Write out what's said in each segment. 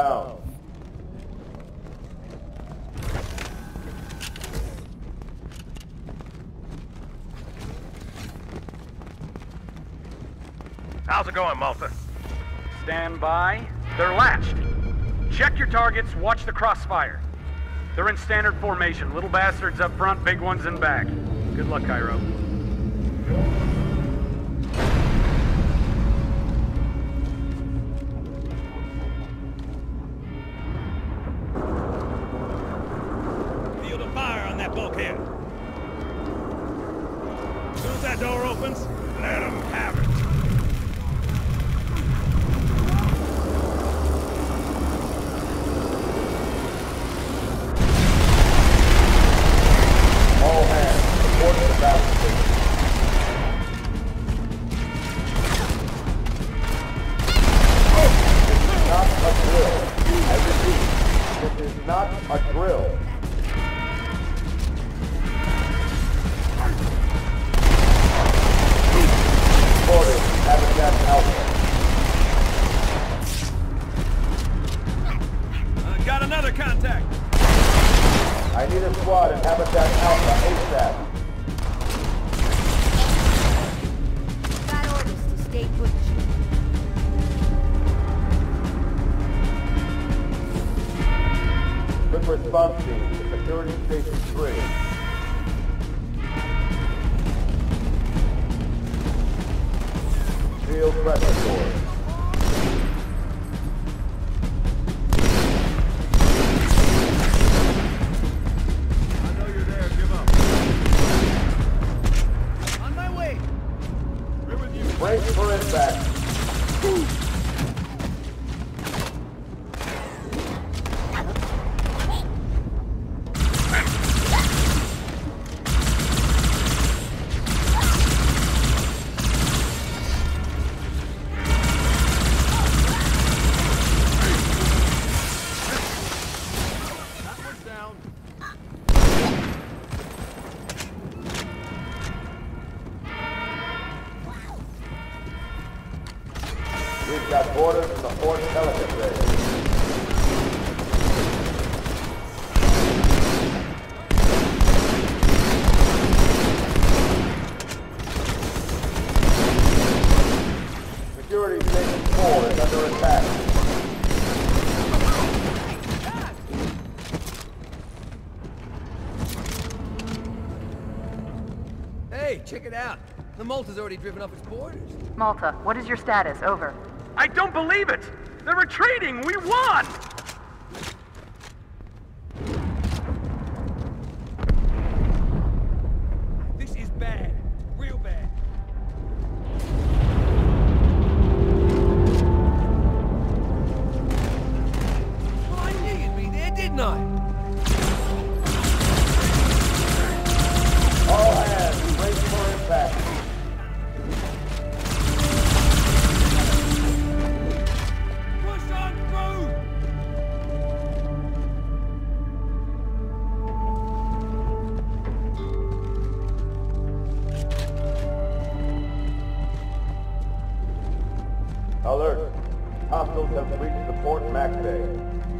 Down. How's it going, Malta? Stand by. They're latched. Check your targets, watch the crossfire. They're in standard formation. Little bastards up front, big ones in back. Good luck, Cairo. That bulkhead. As soon as that door opens, let them have it. Squad in Habitat Alpha ASAP. Got orders to stay put. Quick response team to Security Station 3. Field pressure door. Brace for impact. Orders from the Fort Pelican base. Security Station 4 is under attack. Hey, check it out. The Malta's already driven up its borders. Malta, what is your status? Over. I don't believe it! They're retreating! We won! Mac Bay.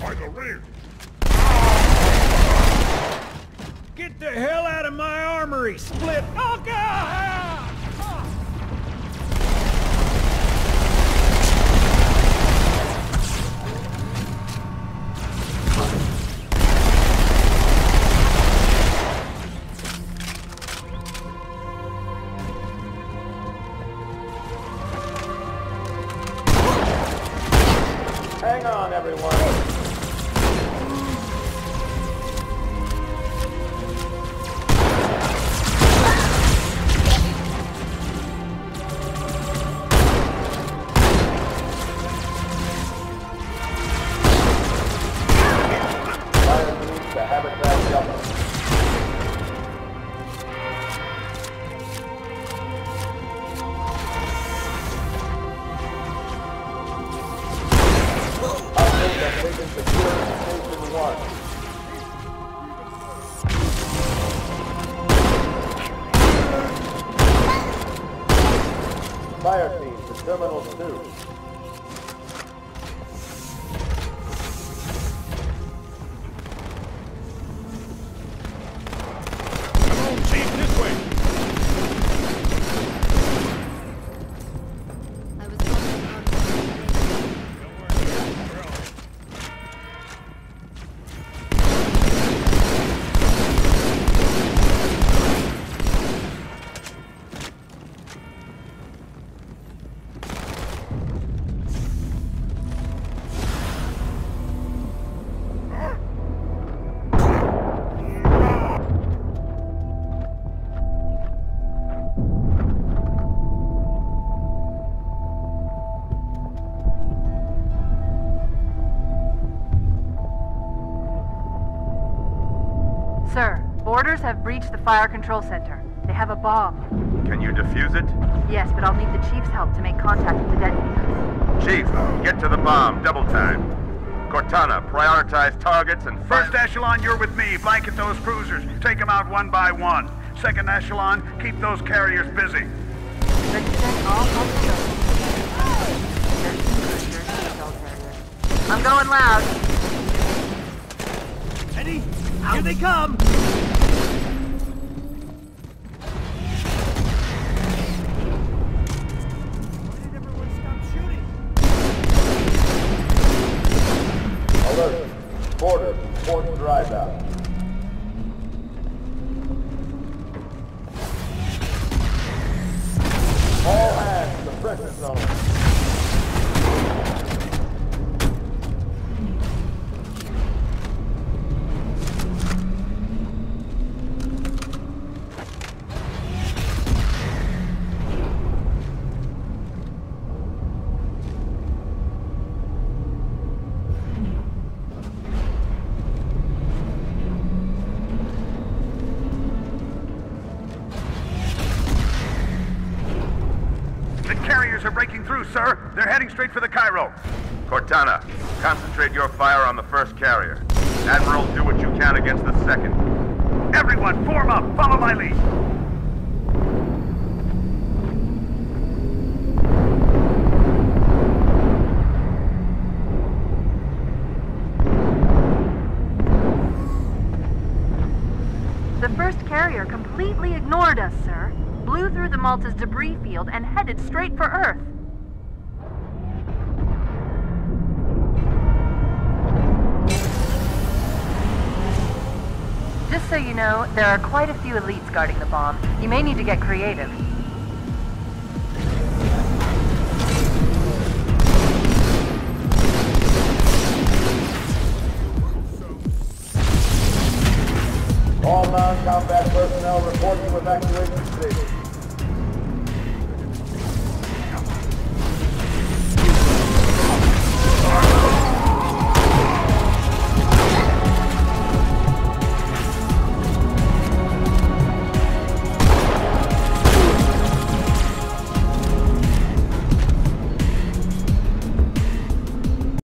By the rear. Get the hell out of my armory, split. Oh, God! taken securing Station 1. Fire team to Terminal 2. Boarders have breached the fire control center. They have a bomb. Can you defuse it? Yes, but I'll need the chief's help to make contact with the detonator. Chief, get to the bomb, double time. Cortana, prioritize targets and First echelon, you're with me. Blanket those cruisers. Take them out one by one. Second echelon, keep those carriers busy. Ready send all hostiles. 13 cruisers, shell carriers. I'm going loud. Ready? Here they come! Cortana, concentrate your fire on the first carrier. Admiral, do what you can against the second. Everyone, form up. Follow my lead. The first carrier completely ignored us, sir. Blew through the Malta's debris field and headed straight for Earth. Just so you know, there are quite a few elites guarding the bomb. You may need to get creative. All non-combat personnel report to evacuation station.